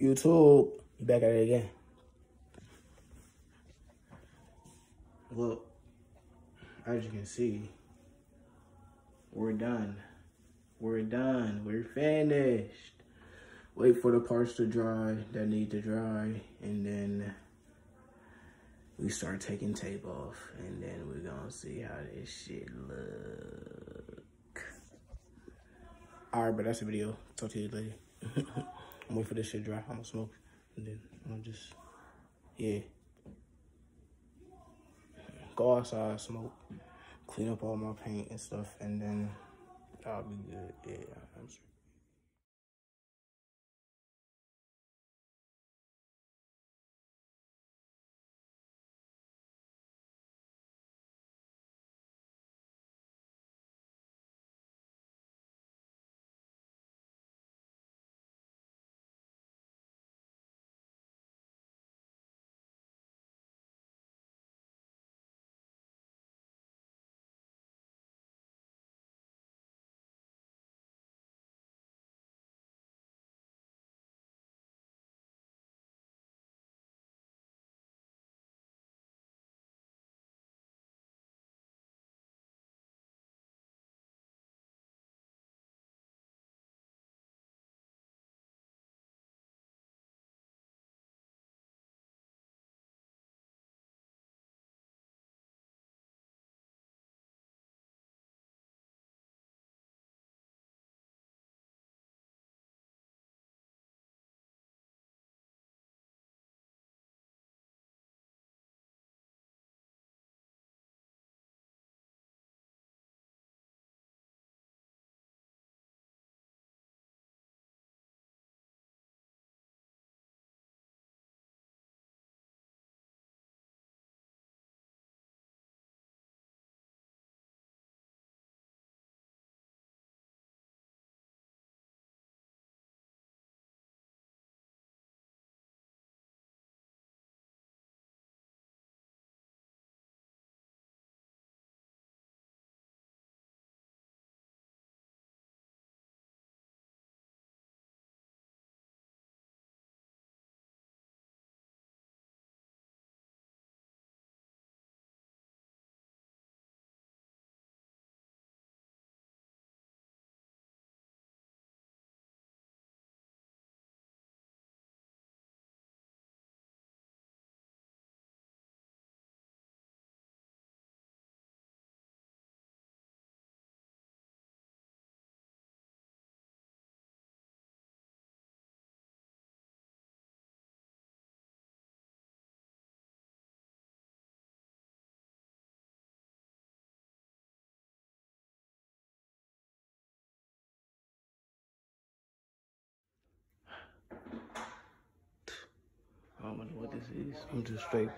YouTube, back at it again. Well, as you can see, we're done. We're done. We're finished. Wait for the parts to dry that need to dry, and then we start taking tape off, and then we're gonna see how this shit look. All right, but that's the video. Talk to you later. I'm waiting for this shit dry. I'm gonna smoke, and then I'm just, yeah. Go outside, smoke, clean up all my paint and stuff, and then I'll be good. Yeah, I'm sure. I know what this is. I'm just straight.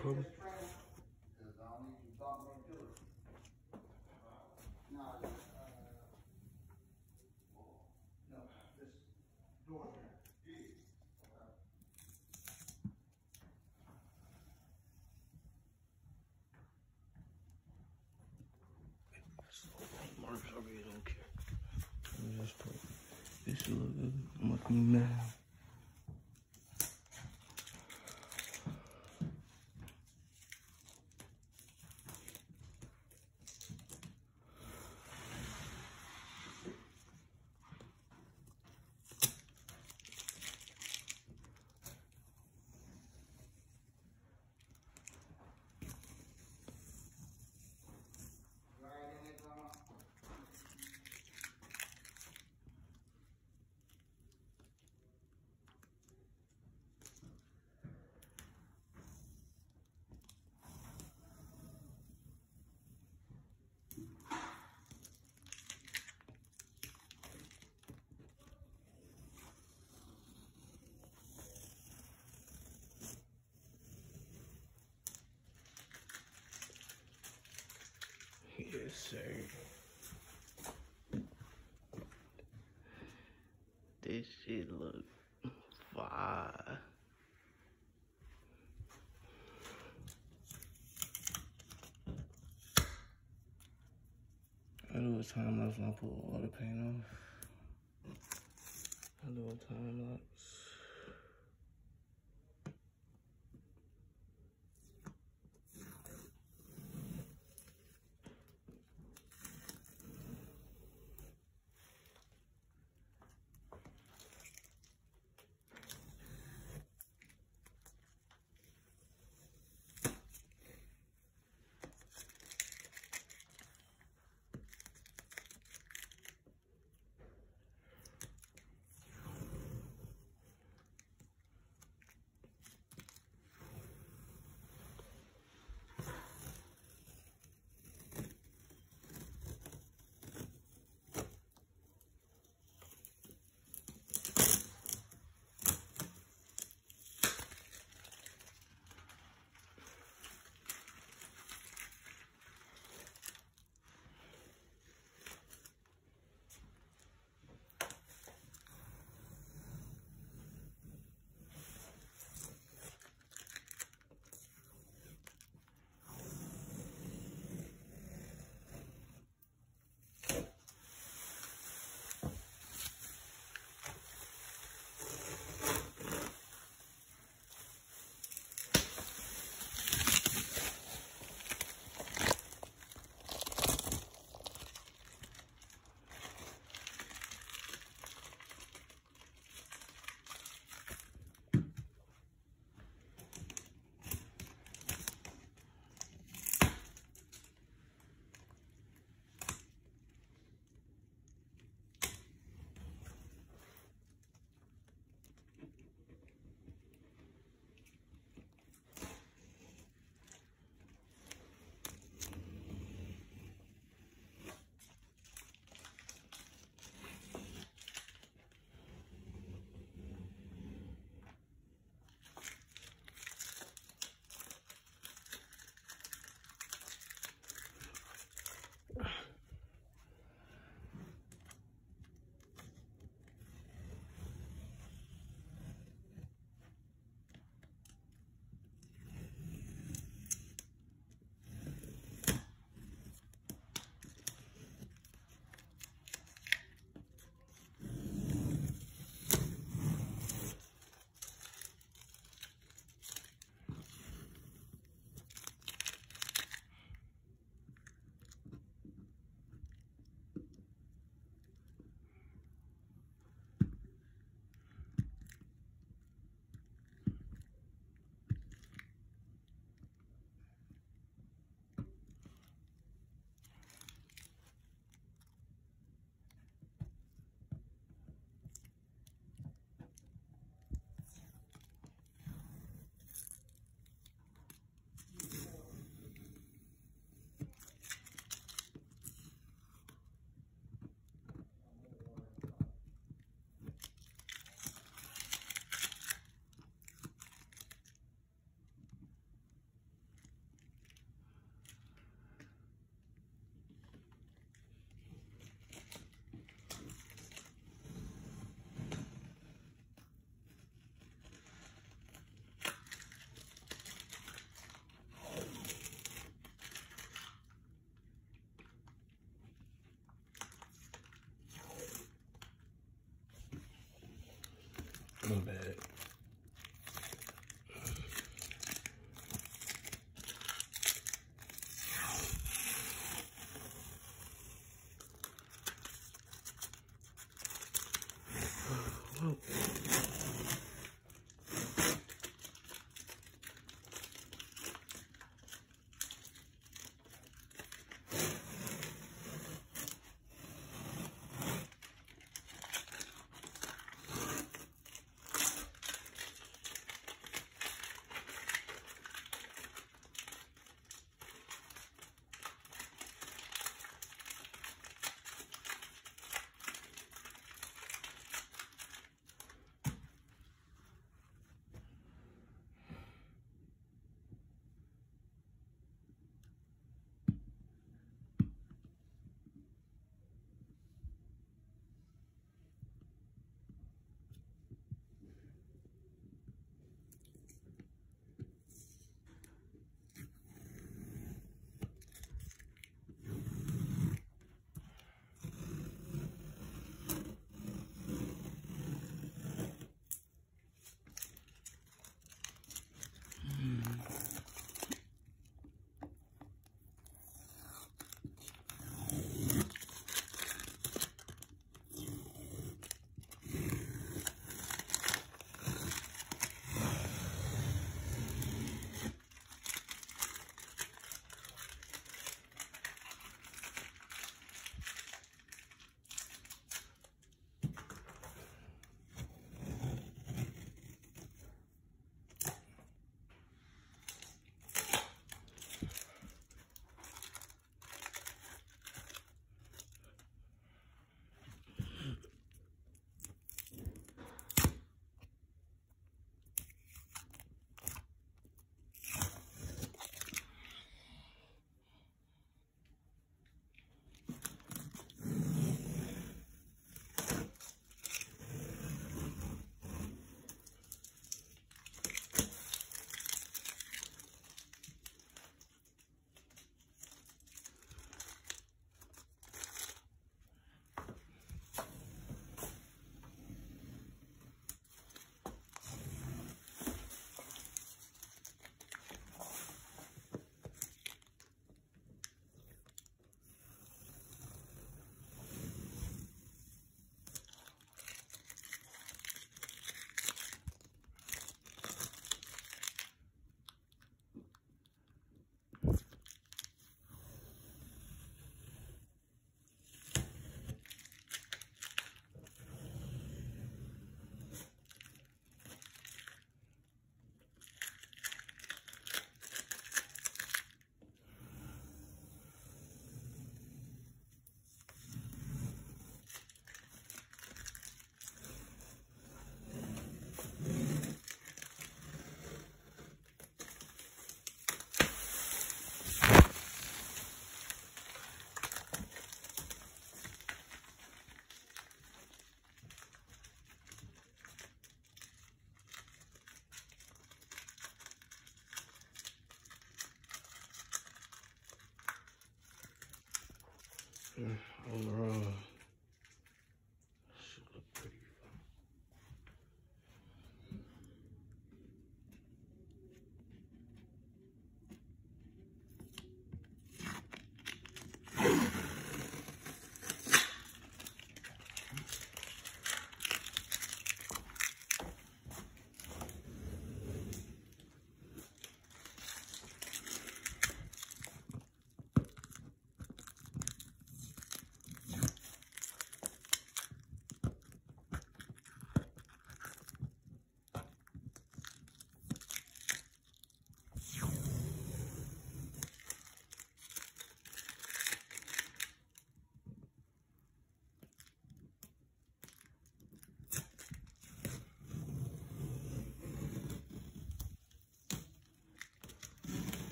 Marks, I really don't care. Me just put this look good. I'm gonna clean Yes, sir. This shit look fire. I know what time lapse when I put all the paint off. I do a time lapse.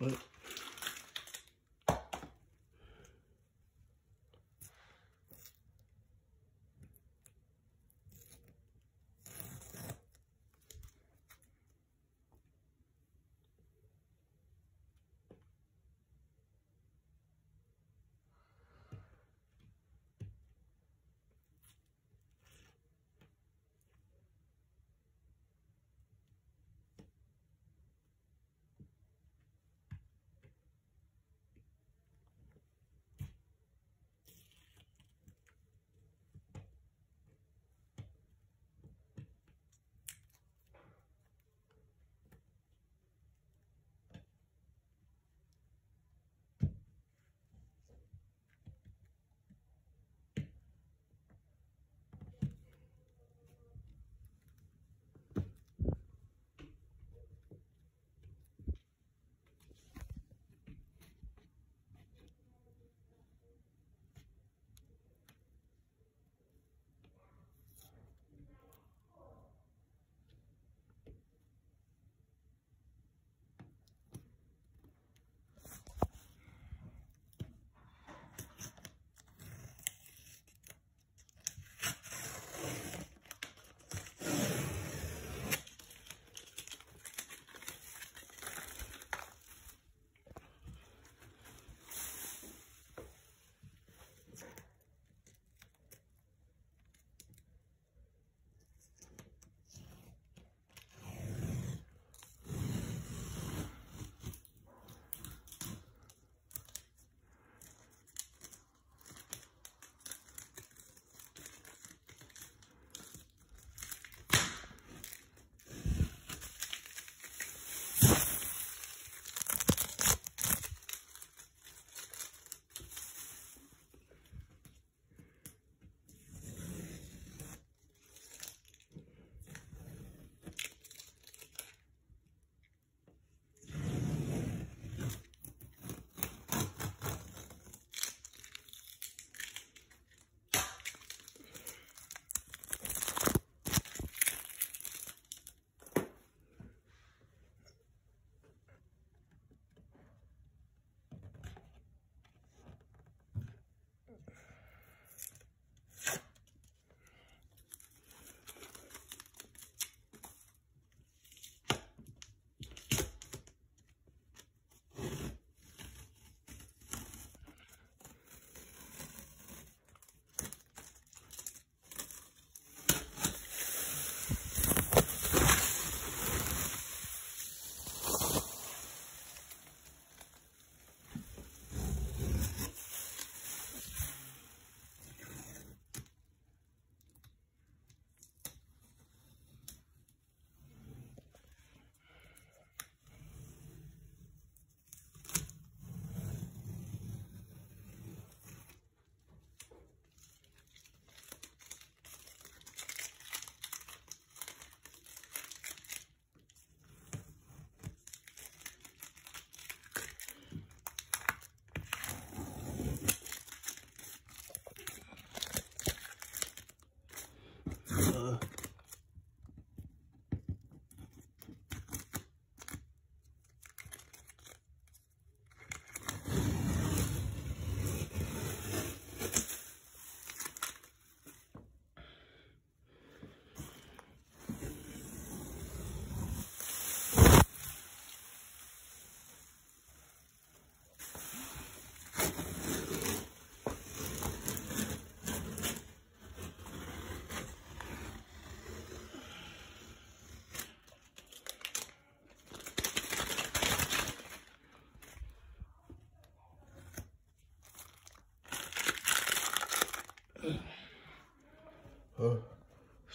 But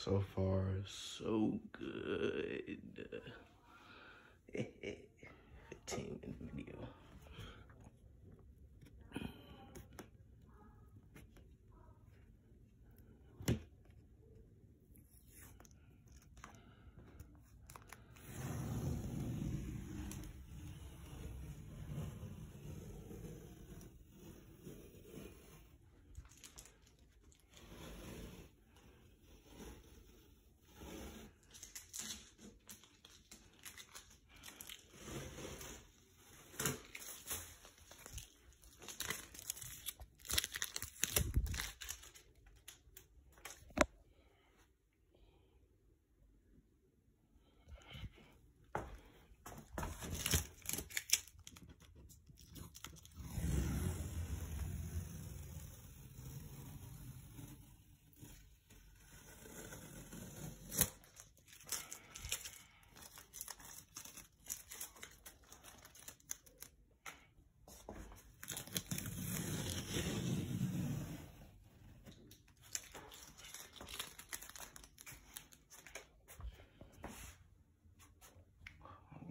So far, so good. 15 minute video.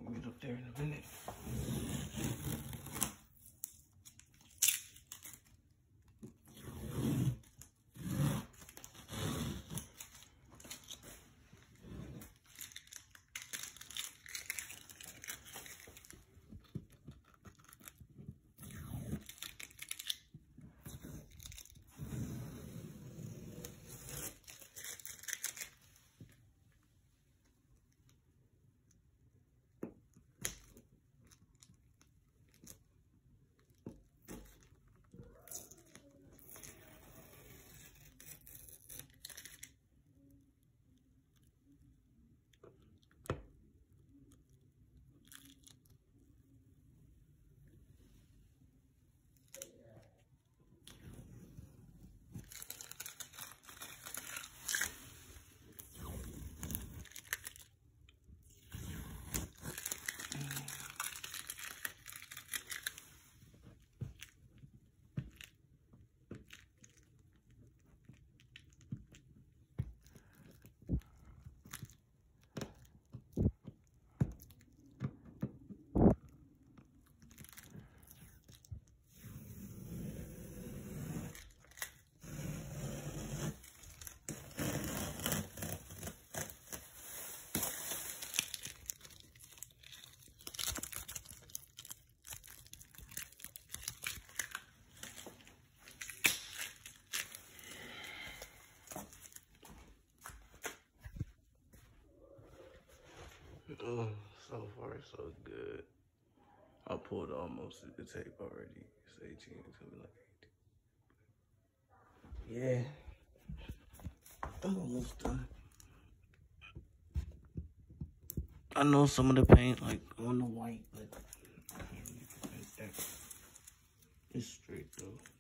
I'll meet up there in a minute. Oh, so far so good. I pulled almost the tape already. It's 18, it's gonna be like 18. Yeah. I'm almost done. I know some of the paint like on the white, but. It's straight though.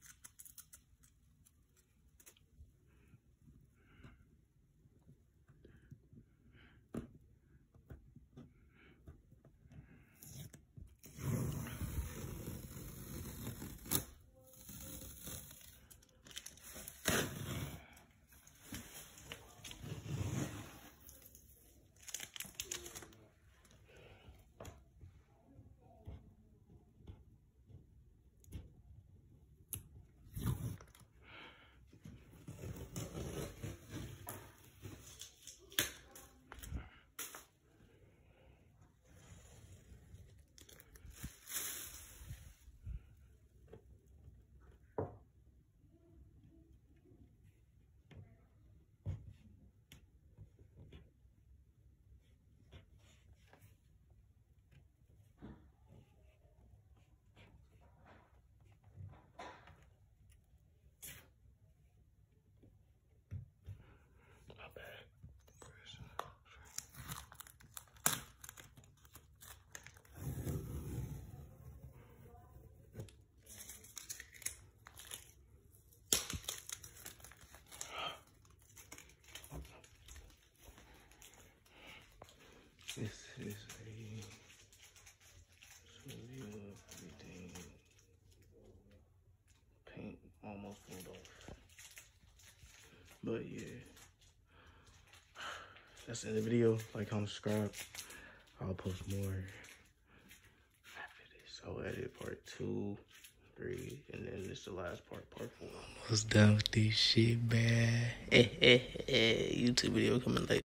This is a of everything. Paint almost pulled off. But yeah. that's the end of the video. Like, comment, subscribe. I'll post more after this. I'll edit part two, three, and then this the last part, part four. Almost done with this shit, man. YouTube video coming later.